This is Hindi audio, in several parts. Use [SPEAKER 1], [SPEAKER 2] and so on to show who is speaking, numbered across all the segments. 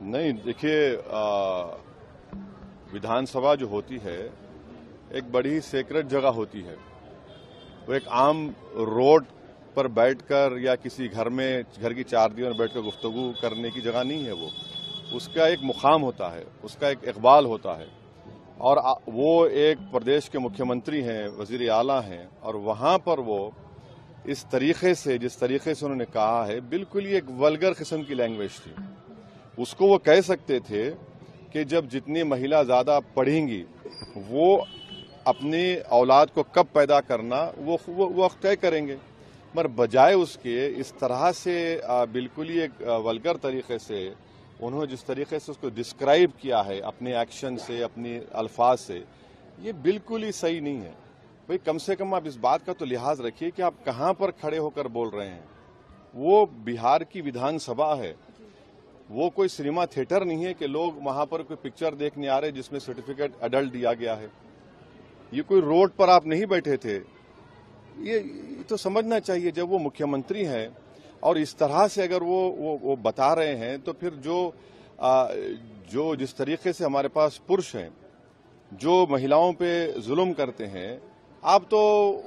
[SPEAKER 1] नहीं, देखिए विधानसभा जो होती है, एक बड़ी सेक्रेट जगह होती है। वो एक आम रोड पर बैठकर या किसी घर में, घर की चार दीवार बैठकर गुफ्तगु करने की जगह नहीं है वो। उसका एक मुकाम होता है, उसका एक इकबाल होता है। और वो एक प्रदेश के मुख्यमंत्री हैं, वज़ीर आला हैं, और वहाँ पर वो इस तरीके से, जिस तरीके से उन्होंने कहा है, बिल्कुल ही एक वलगर किस्म की लैंग्वेज थी। उसको वो कह सकते थे कि जब जितनी महिला ज़्यादा पढ़ेंगी वो अपनी औलाद को कब पैदा करना वो वो, वो तय करेंगे। मगर बजाय उसके इस तरह से बिल्कुल ही एक वलगर तरीके से उन्होंने जिस तरीके से उसको डिस्क्राइब किया है अपने एक्शन से अपने अल्फाज से ये बिल्कुल ही सही नहीं है। भाई कम से कम आप इस बात का तो लिहाज रखिए कि आप कहाँ पर खड़े होकर बोल रहे हैं। वो बिहार की विधानसभा है। वो कोई सिनेमा थिएटर नहीं है कि लोग वहाँ पर कोई पिक्चर देखने आ रहे जिसमें सर्टिफिकेट अडल्ट दिया गया है। ये कोई रोड पर आप नहीं बैठे थे। ये तो समझना चाहिए जब वो मुख्यमंत्री हैं और इस तरह से अगर वो वो, वो बता रहे हैं तो फिर जो आ, जो जिस तरीके से हमारे पास पुरुष हैं जो महिलाओं पे जुल्म करते हैं आप तो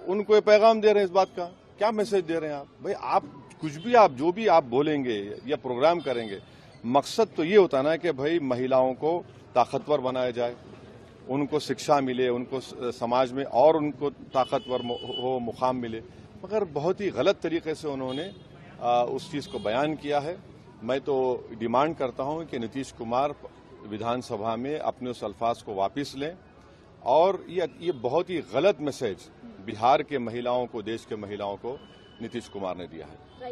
[SPEAKER 1] उनको पैगाम दे रहे हैं इस बात का। क्या मैसेज दे रहे हैं आप? भाई आप कुछ भी आप जो भी आप बोलेंगे या प्रोग्राम करेंगे मकसद तो ये होता ना कि भाई महिलाओं को ताकतवर बनाया जाए, उनको शिक्षा मिले, उनको समाज में और उनको ताकतवर हो, मुकाम मिले। मगर बहुत ही गलत तरीके से उन्होंने उस चीज़ को बयान किया है। मैं तो डिमांड करता हूँ कि नीतीश कुमार विधानसभा में अपने उस अल्फाज को वापस लें। और ये ये बहुत ही गलत मैसेज बिहार के महिलाओं को, देश के महिलाओं को नीतीश कुमार ने दिया है।